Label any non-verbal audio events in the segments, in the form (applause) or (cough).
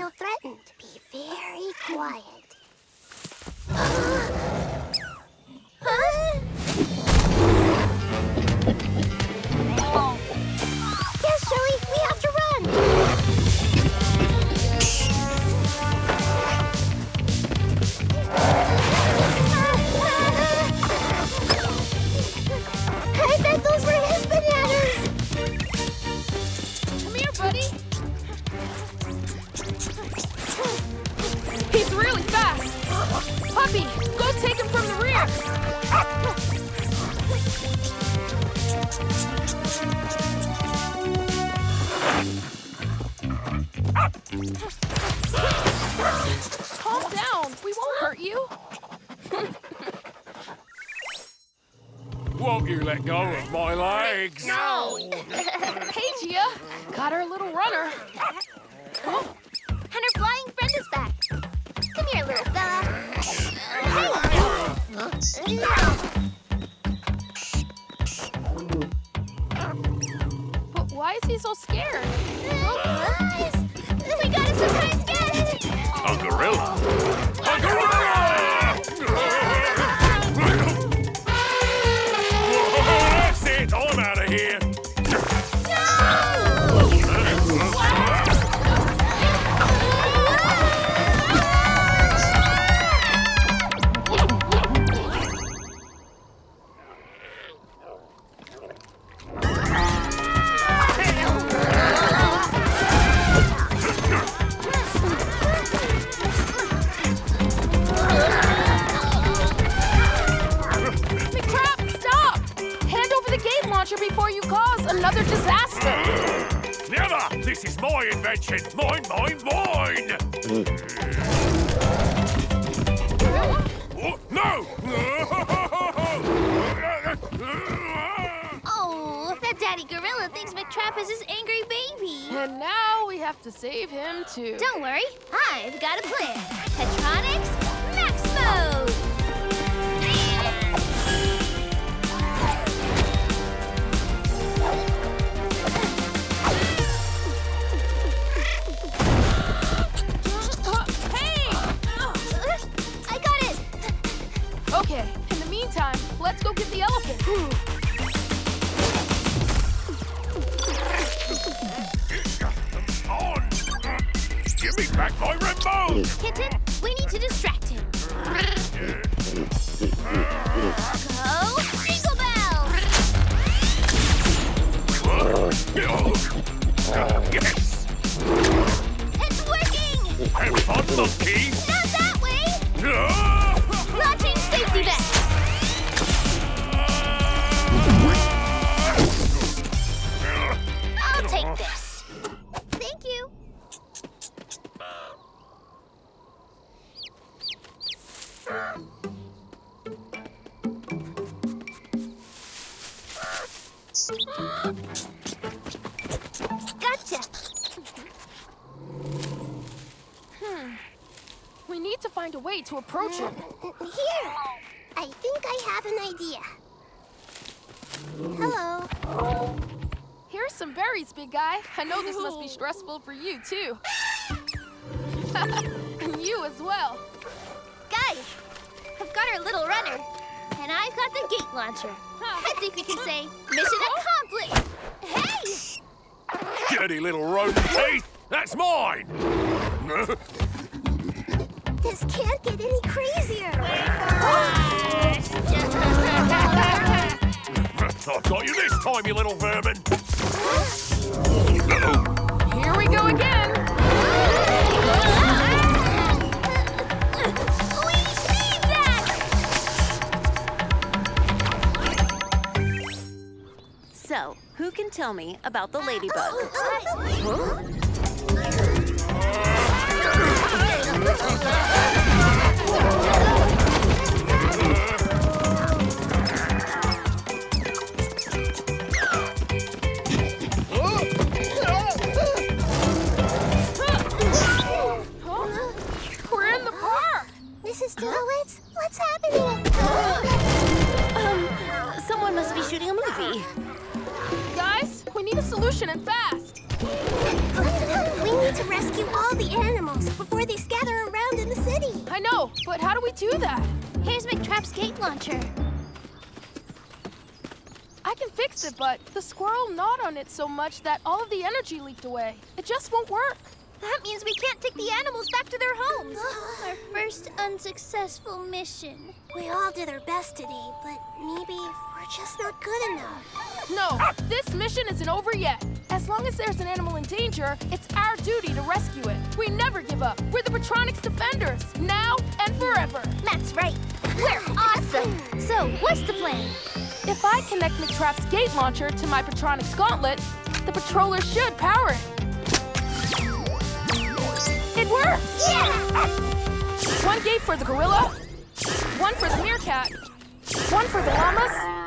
feel threatened. Be very quiet. Got our little runner. Oh, And her flying friend is back. Come here, little fella. but why is he so scared? Never! This is my invention! Mine, mine, mine! Oh, no! (laughs) Oh, that daddy gorilla thinks McTrap is his angry baby. And now we have to save him too. Don't worry, I've got a plan. Petronix back my remote! Kitten, we need to distract him. Go, Jingle Bell! Yes! It's working! Have fun, monkey! Not that way! Gotcha. Hmm. We need to find a way to approach him. Here. I think I have an idea. Hello. Here's some berries, big guy. I know this must be (laughs) stressful for you, too. and (laughs) you as well. Guys, I've got our little runner. And I've got the gate launcher. I think we can say mission accomplished. Hey! Dirty little rodent teeth! That's mine! This can't get any crazier. I've got you this time, you little vermin! Here we go again. So, who can tell me about the ladybug? Huh? That? Here's McTrap's gate launcher. I can fix it, but the squirrel gnawed on it so much that all of the energy leaked away. It just won't work. That means we can't take the animals back to their homes. (sighs) Our first unsuccessful mission. We all did our best today, but maybe we're just not good enough. No, this mission isn't over yet. As long as there's an animal in danger, it's our duty to rescue it. We never give up. We're the Petronix Defenders, now and forever. That's right. We're awesome. So, what's the plan? If I connect McTrap's gate launcher to my Petronix gauntlet, the patroller should power it. It works! Yeah! One gate for the gorilla, one for the meerkat, one for the llamas,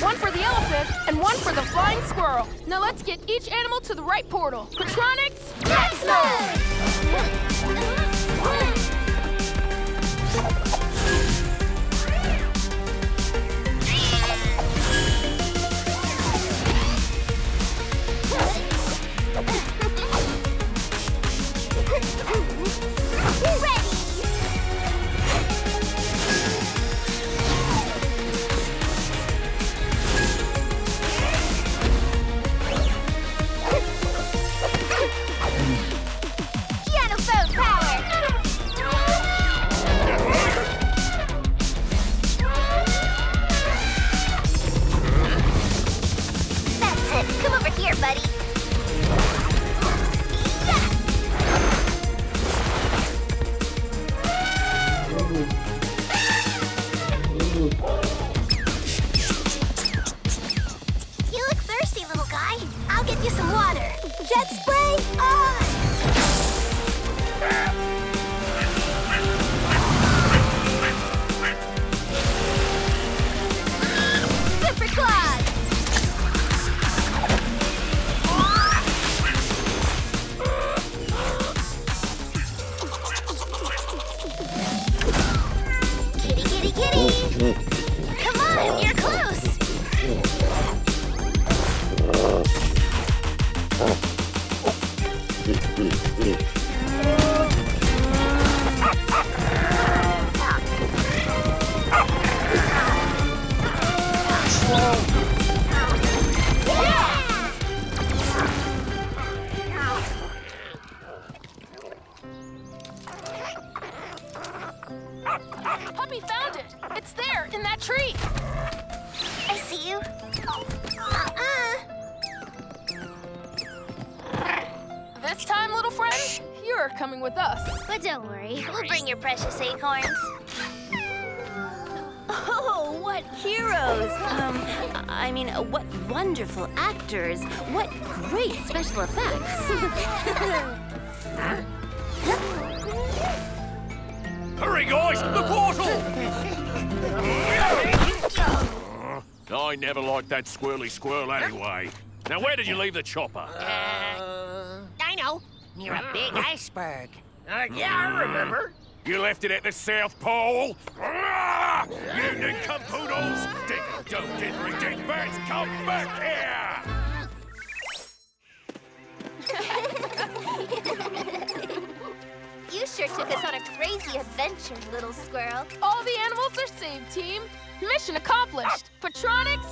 one for the elephant, and one for the flying squirrel. Now let's get each animal to the right portal. Petronix, Piano You Puppy found it. It's there in that tree. I see you. Time, little friend, you're coming with us. But don't worry, we'll bring your precious acorns. (laughs) Oh, what heroes! Um, I mean, uh, what wonderful actors! What great special effects! (laughs) Hurry, guys! The portal! I never liked that squirrely squirrel anyway. Now, where did you leave the chopper? I know. Near a big iceberg. Uh, yeah, I remember. You left it at the South Pole? Ah! You nincompoops! Dig, don't didn't dig birds, come back here! (laughs) You sure took us on a crazy adventure, little squirrel. All the animals are saved, team. Mission accomplished. Petronix forever!